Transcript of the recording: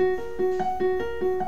う。